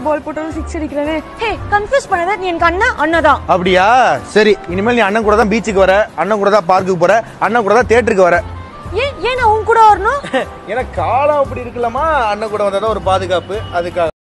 பால் போட்டாலும் சிக்ஸ் அடிக்கிறானே. ஹே கன்ஃபியூஸ் பண்ணாத நீ எனக்கு அண்ணா தான் அப்படியா? சரி இனிமேல் நீ அண்ணன் கூட தான் பீச்சுக்கு வர அண்ணன் கூட தான் பார்க்குக்கு போற அண்ணன் கூட தான் தேட்டருக்கு வர. ஏன் ஏன் நான் உன் கூட வரணும்? ஏன்னா காலம் அப்படி இருக்கலாமா? அண்ணன் கூட வந்தாதான் ஒரு பாதுகாப்பு அதுக்காக.